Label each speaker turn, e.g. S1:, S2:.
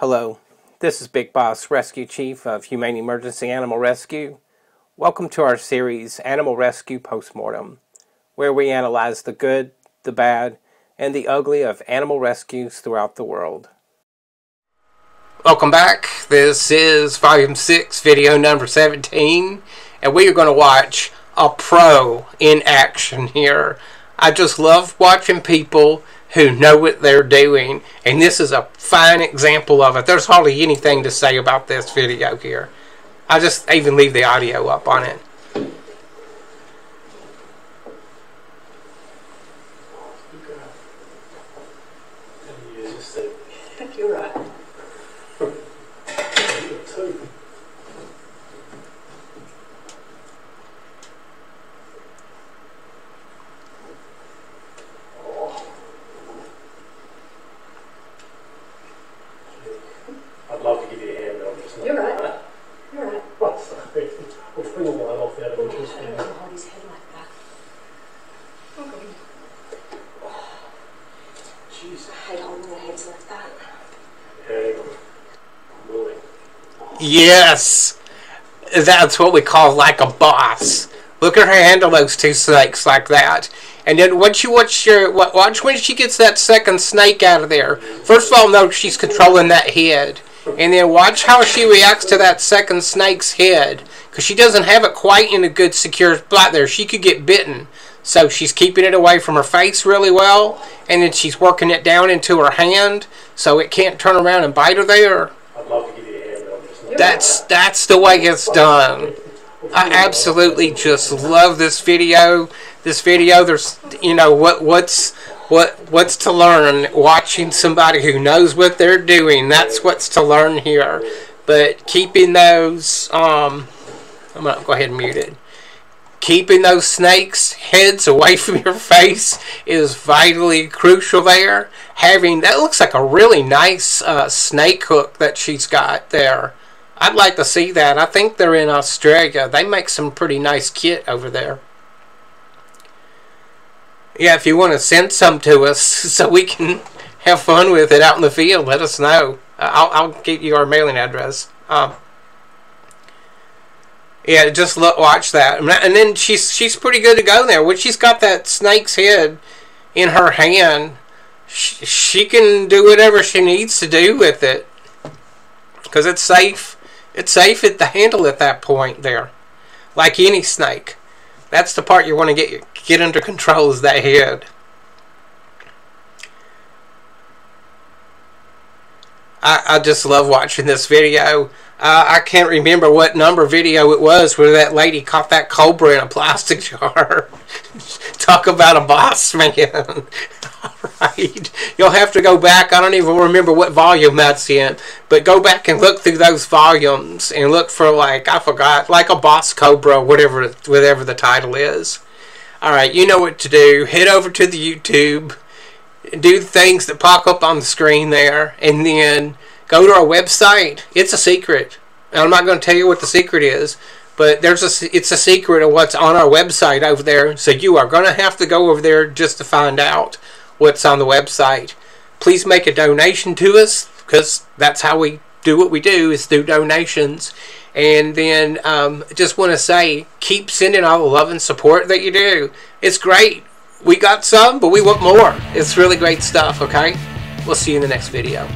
S1: Hello, this is Big Boss Rescue Chief of Humane Emergency Animal Rescue. Welcome to our series Animal Rescue Postmortem, where we analyze the good, the bad, and the ugly of animal rescues throughout the world. Welcome back. This is Volume 6, video number 17, and we are going to watch a pro in action here. I just love watching people who know what they're doing, and this is a fine example of it. There's hardly anything to say about this video here. I'll just even leave the audio up on it.
S2: You're right.
S3: I'd love to give you a hand, but I'm just not.
S2: You're right. You're
S3: Oh, sorry. We'll bring a while off the other
S2: Oh,
S3: one.
S2: I don't to hold his head like that. Oh, God.
S3: Jeez.
S2: I hate holding their heads like that.
S1: Yes! That's what we call like a boss. Look at her handle those two snakes like that. And then once you watch your watch when she gets that second snake out of there. First of all, note she's controlling that head, and then watch how she reacts to that second snake's head, because she doesn't have it quite in a good secure spot there. She could get bitten, so she's keeping it away from her face really well, and then she's working it down into her hand, so it can't turn around and bite her there.
S3: I'd love to give you a hand, but I'm just not.
S1: That's that's the way it's done. I absolutely just love this video. This video, there's you know what what's what what's to learn watching somebody who knows what they're doing. That's what's to learn here. But keeping those um, I'm gonna go ahead and mute it. Keeping those snakes' heads away from your face is vitally crucial there. Having that looks like a really nice uh, snake hook that she's got there. I'd like to see that. I think they're in Australia. They make some pretty nice kit over there. Yeah, if you want to send some to us so we can have fun with it out in the field, let us know. Uh, I'll, I'll give you our mailing address. Um, yeah, just look, watch that, and then she's she's pretty good to go there. When she's got that snake's head in her hand, she, she can do whatever she needs to do with it because it's safe. It's safe at the handle at that point there, like any snake. That's the part you want to get get under control is that head. I, I just love watching this video. Uh, I can't remember what number video it was where that lady caught that cobra in a plastic jar. Talk about a boss man. Alright. You'll have to go back. I don't even remember what volume that's in. But go back and look through those volumes and look for like I forgot, like a boss cobra, whatever whatever the title is. Alright, you know what to do. Head over to the YouTube do the things that pop up on the screen there, and then go to our website. It's a secret. And I'm not going to tell you what the secret is, but there's a it's a secret of what's on our website over there. So you are going to have to go over there just to find out what's on the website. Please make a donation to us because that's how we do what we do is through donations. And then um, just want to say, keep sending all the love and support that you do. It's great we got some, but we want more. It's really great stuff, okay? We'll see you in the next video.